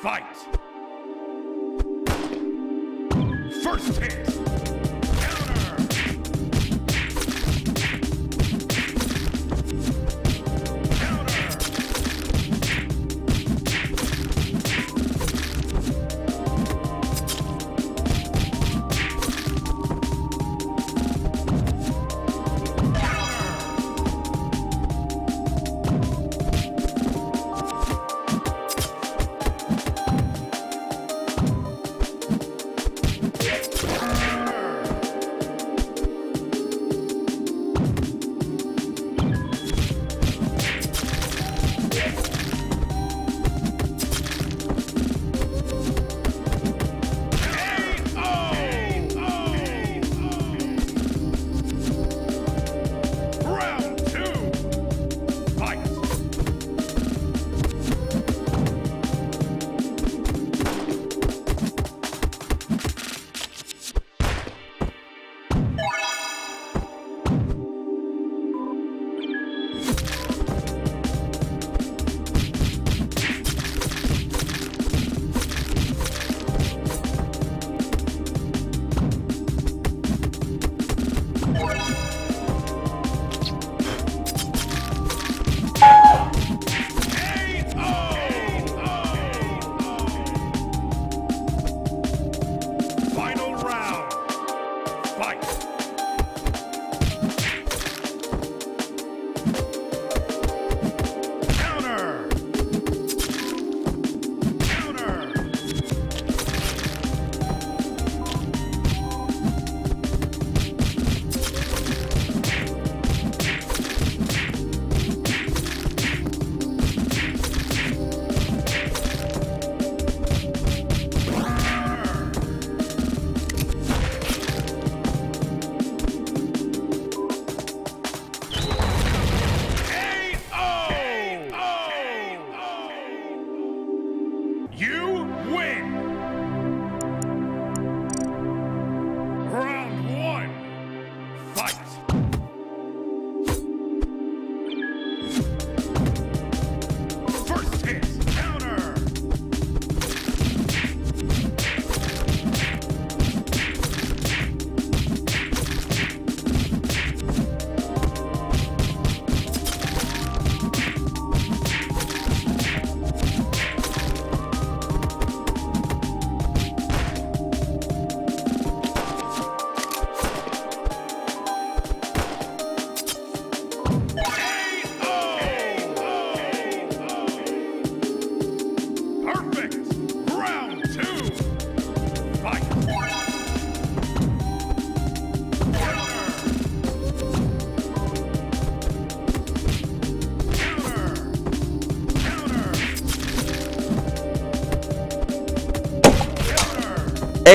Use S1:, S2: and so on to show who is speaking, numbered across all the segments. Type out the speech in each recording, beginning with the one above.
S1: Fight! First hit!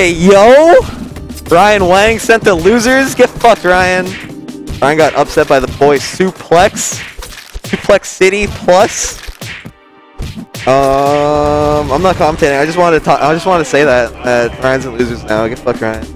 S2: Hey, yo! Ryan Wang sent the losers. Get fucked, Ryan. Ryan got upset by the boy Suplex. Suplex City Plus. Um, I'm not commentating. I just wanted to talk. I just wanted to say that Ryan's the losers now. Get fucked, Ryan.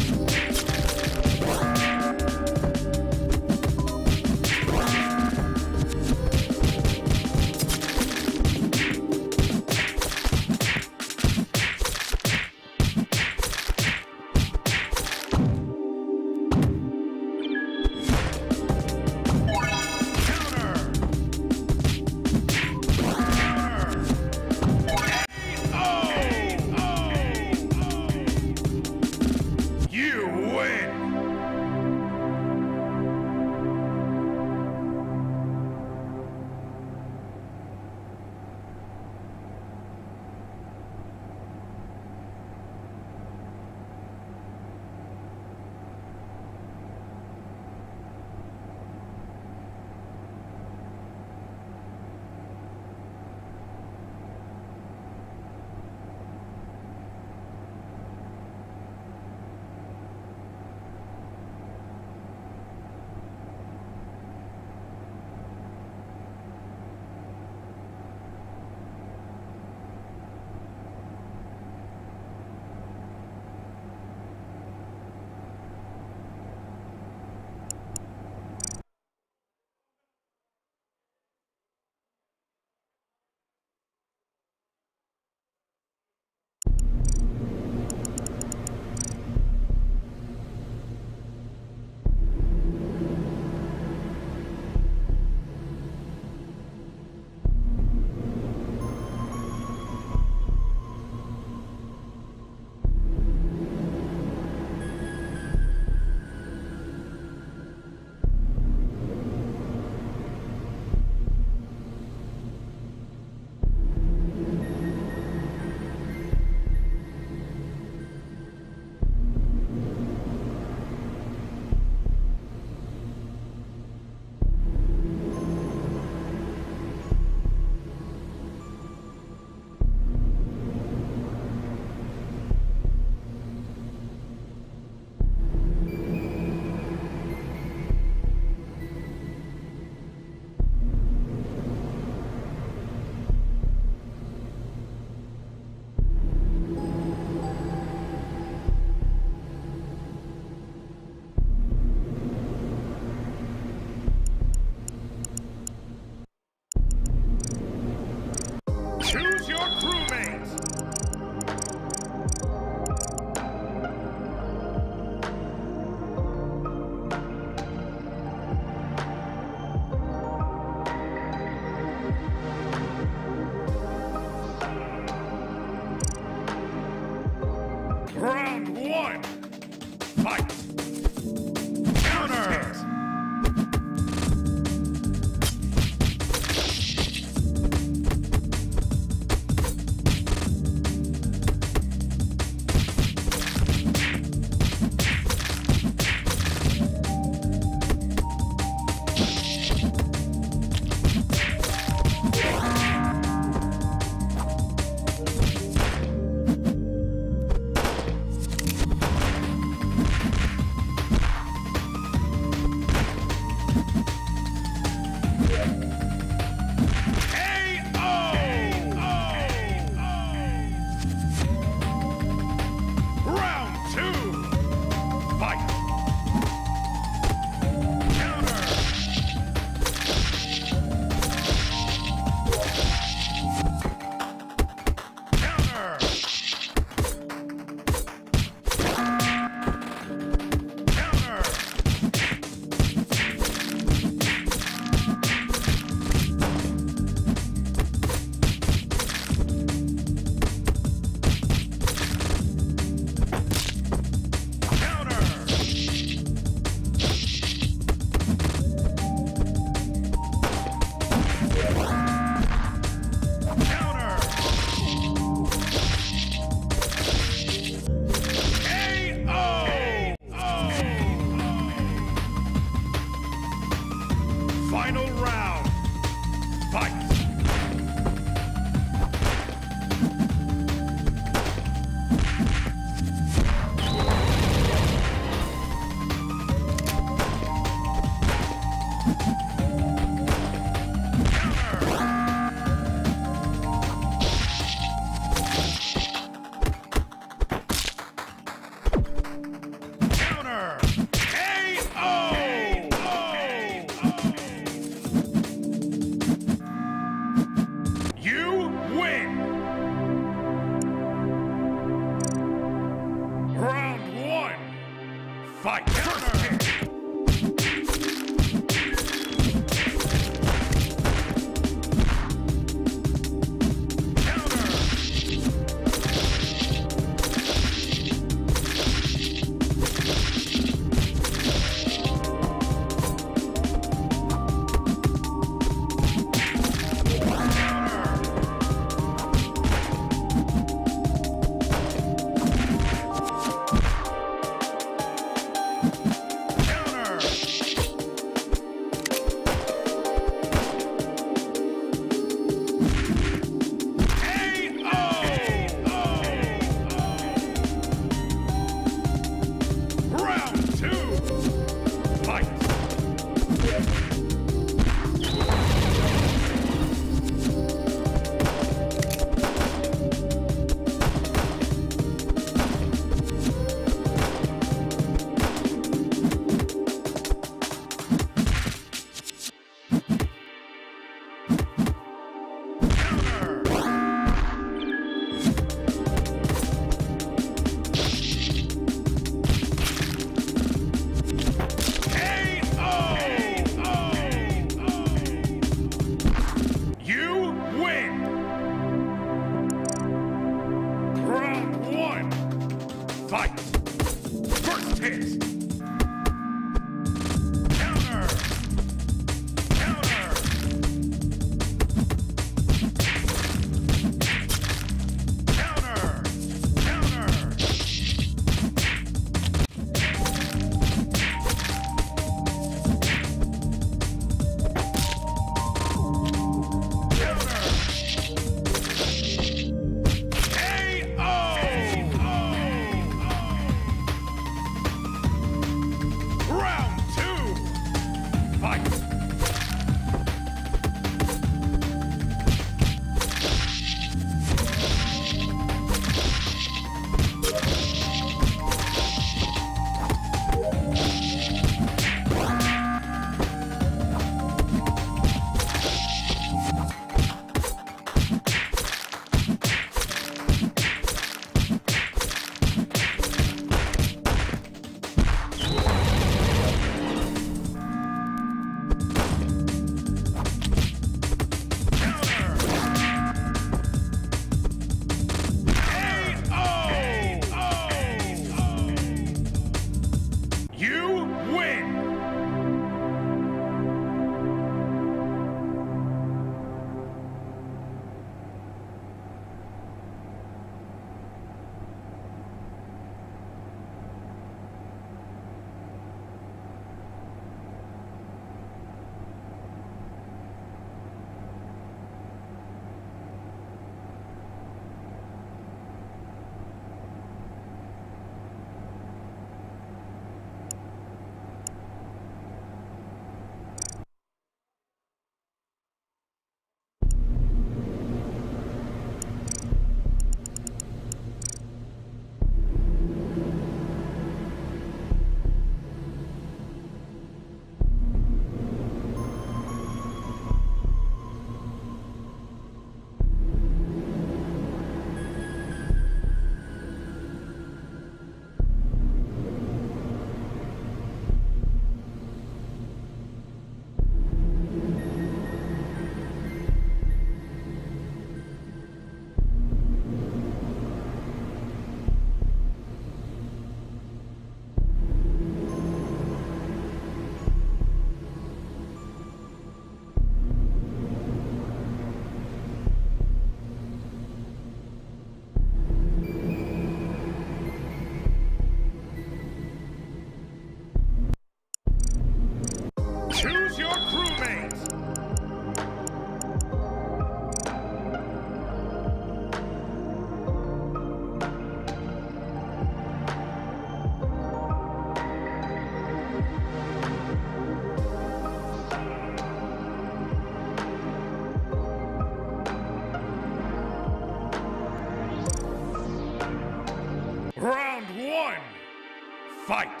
S1: fight!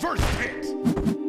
S1: First hit!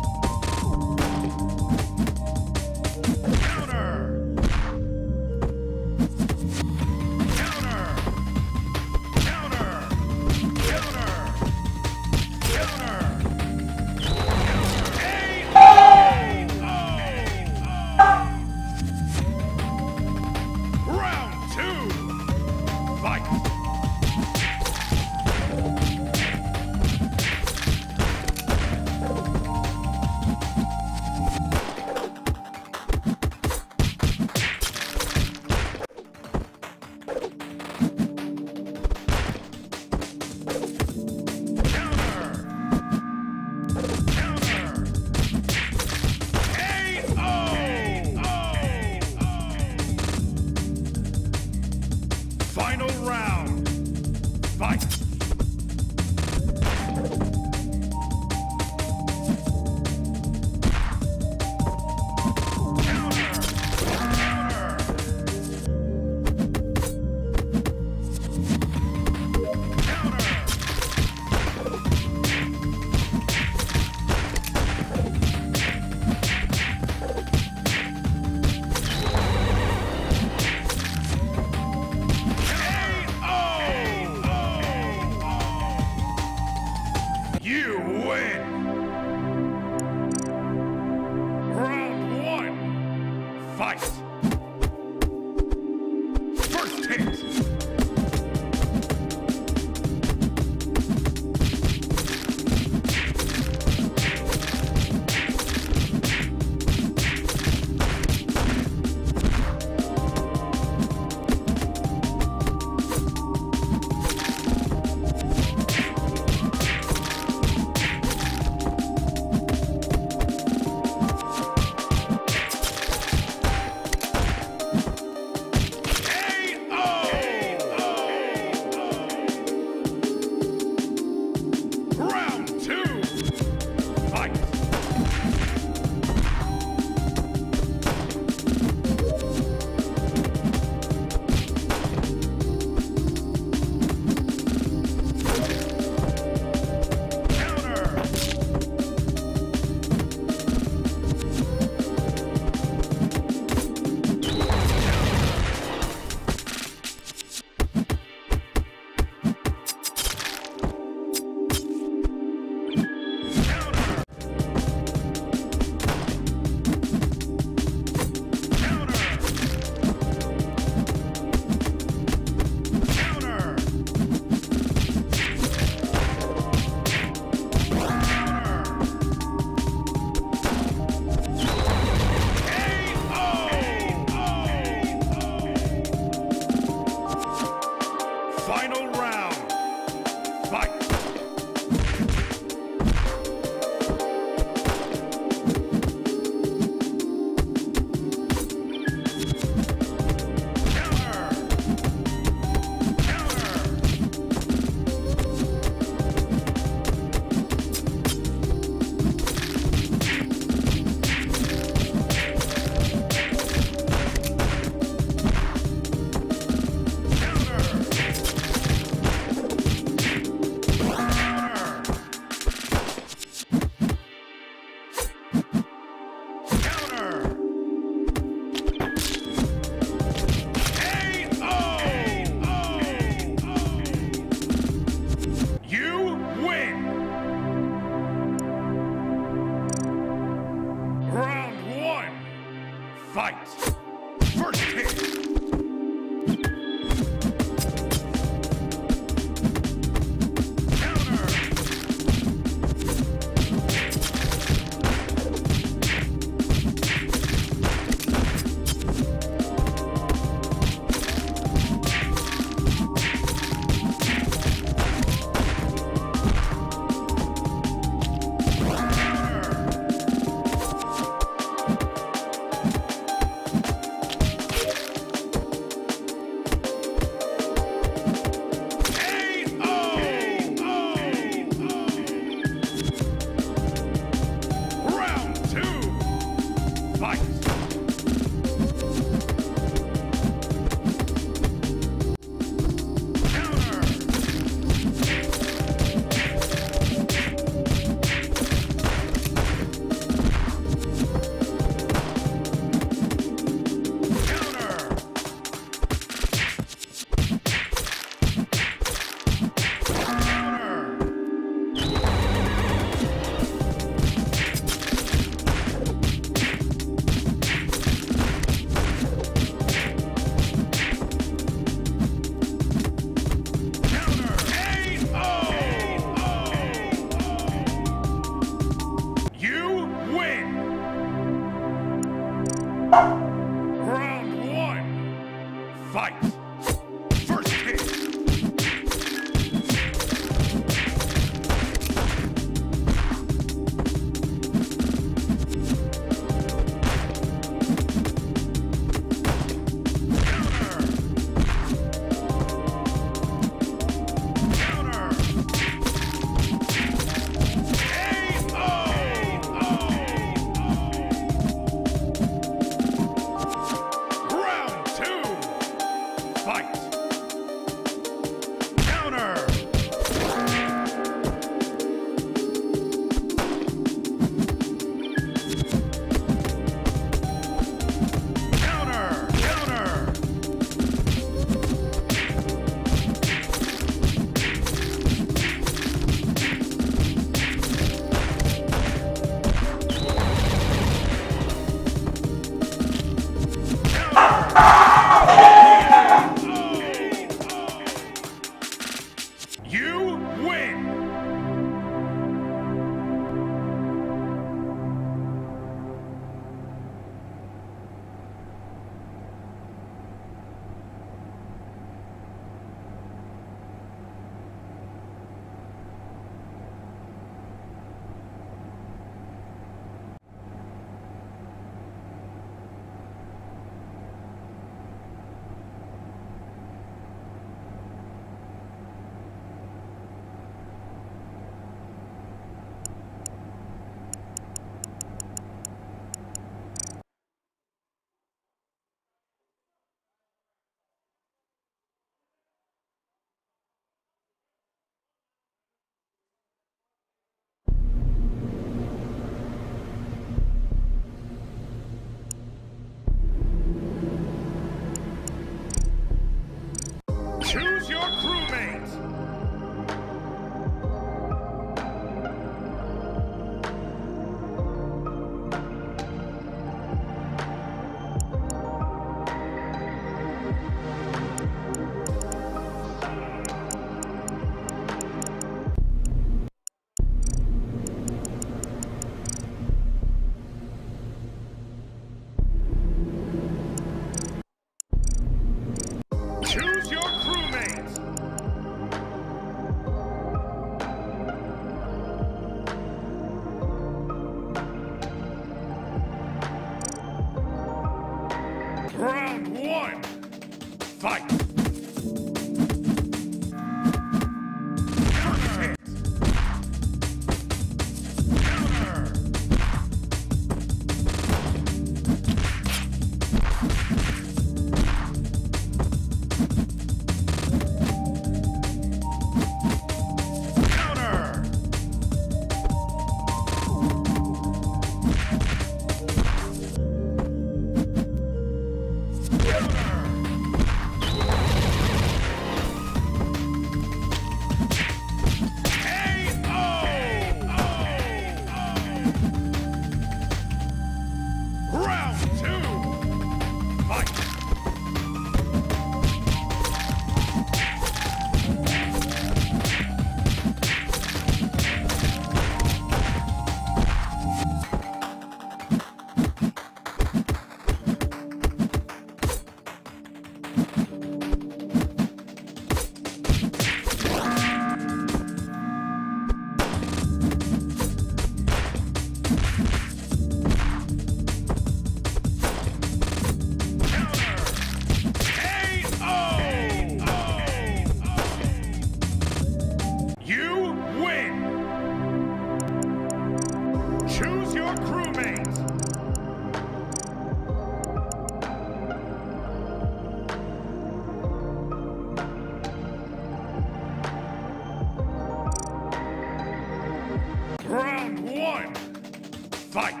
S1: Fight!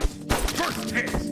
S1: First hit!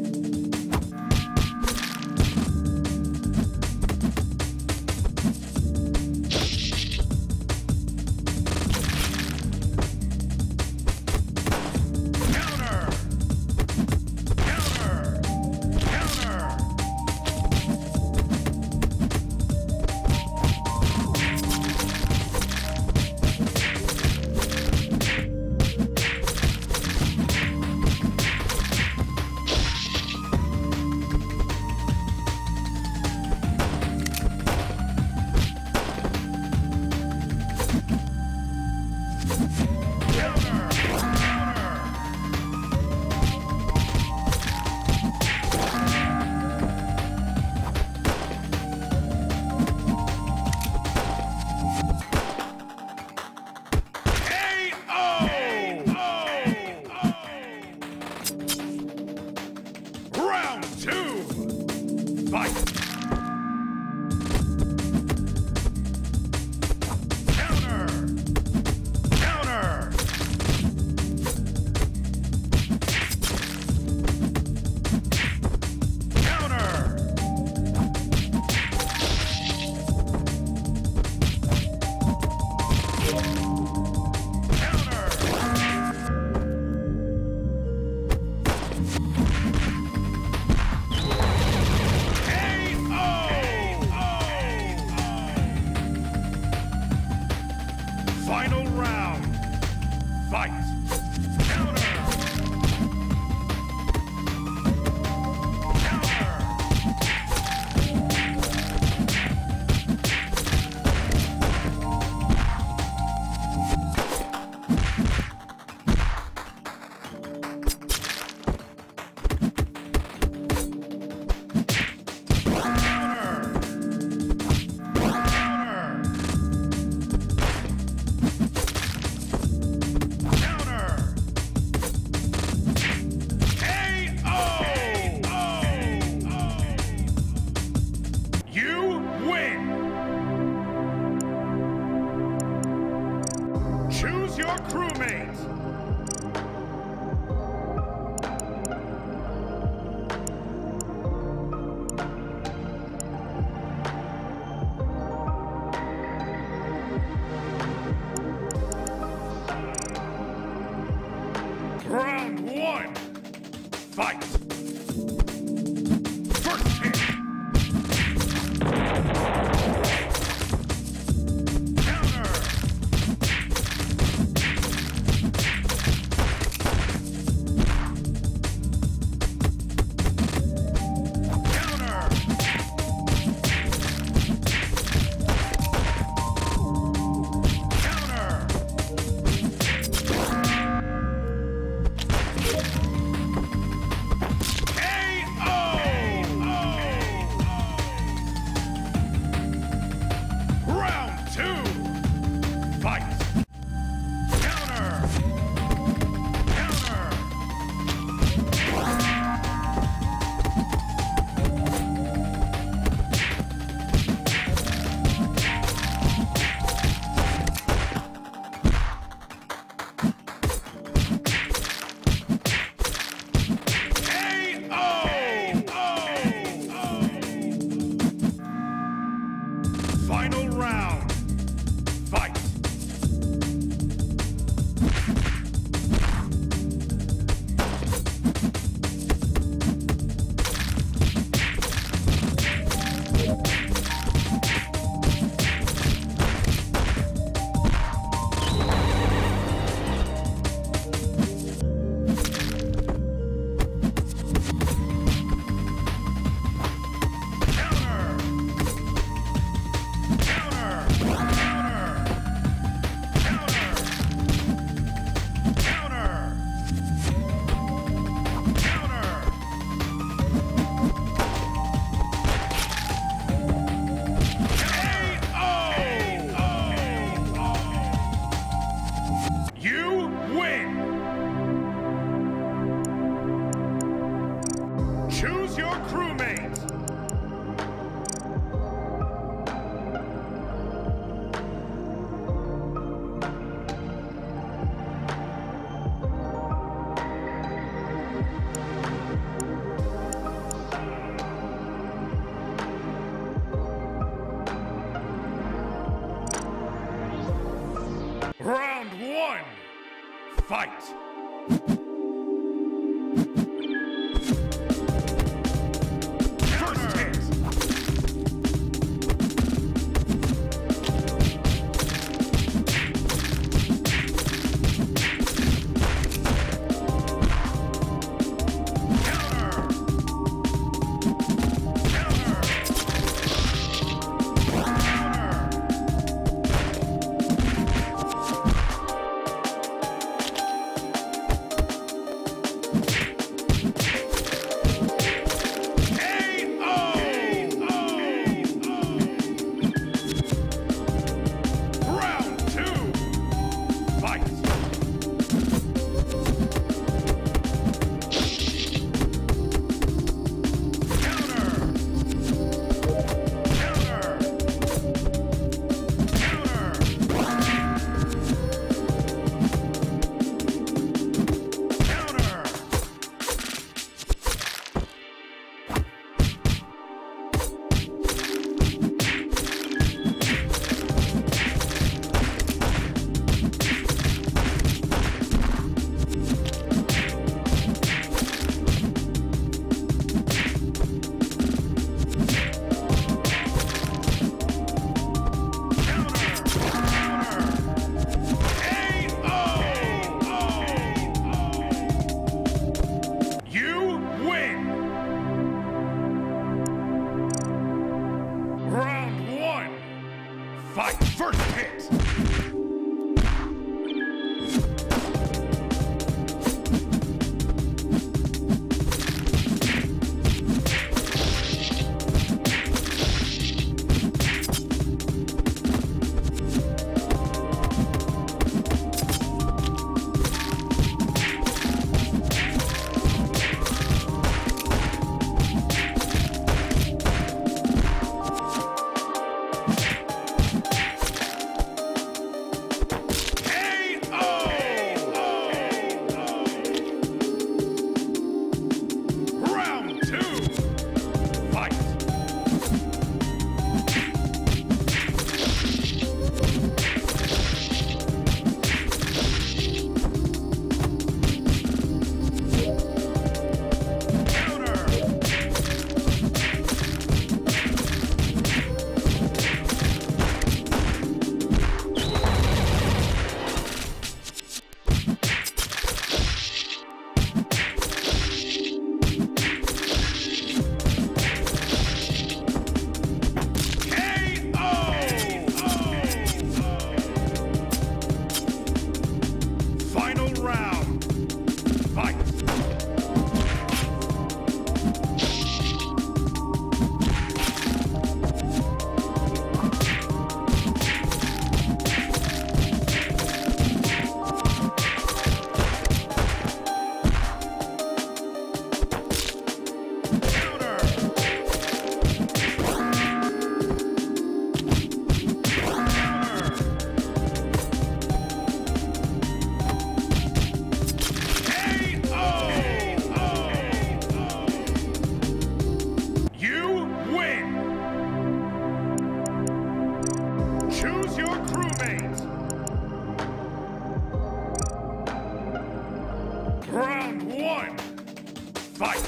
S1: Fight!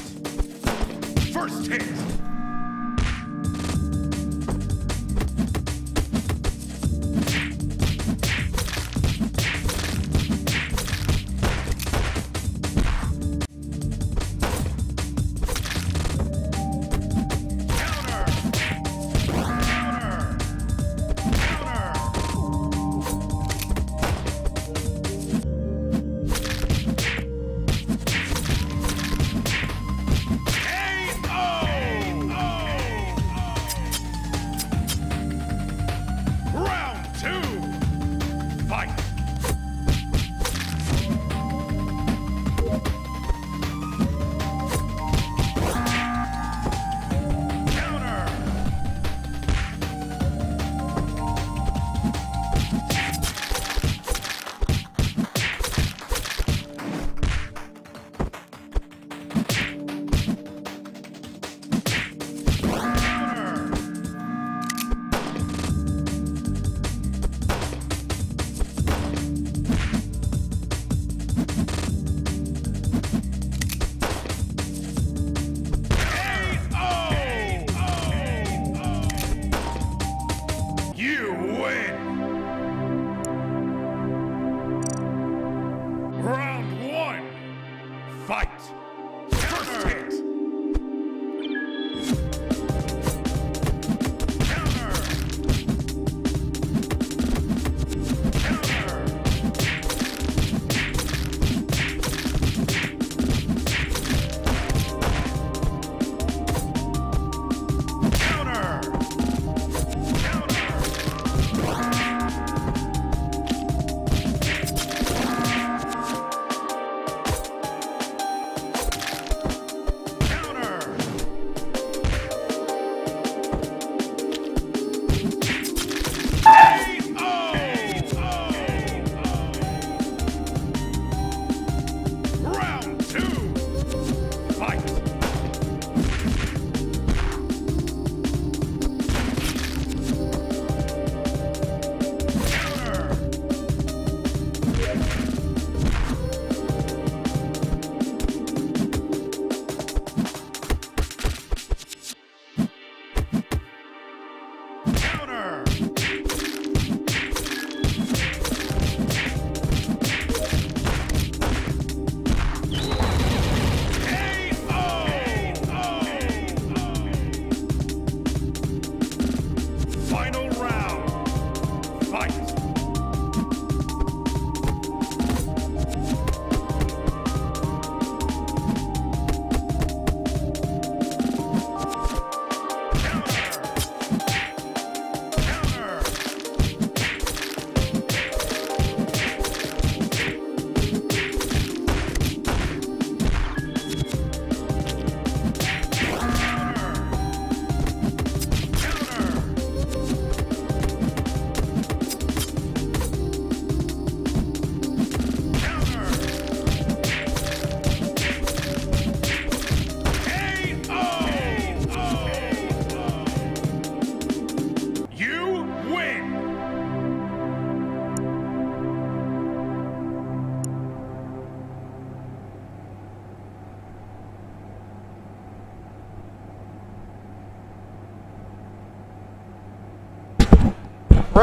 S1: First hit!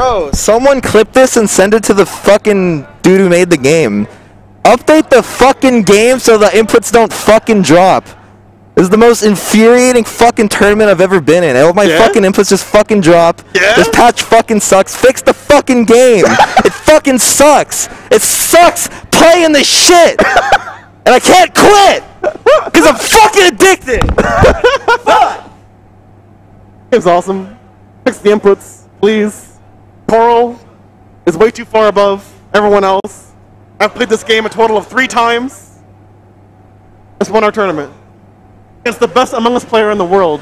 S2: Bro, someone clip this and send it to the fucking dude who made the game. Update the fucking game so the inputs don't fucking drop. This is the most infuriating fucking tournament I've ever been in. All my
S3: Yeah?
S2: fucking inputs just fucking drop.
S3: Yeah?
S2: This patch fucking sucks. Fix the fucking game. it fucking sucks. It sucks playing this shit. and I can't quit. Because I'm fucking addicted.
S3: It's awesome. Fix the inputs, please. Coral is way too far above everyone else. I've played this game a total of three times. It's won our tournament. It's the best Among Us player in the world.